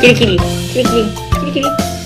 キリキリキリキリキリキリ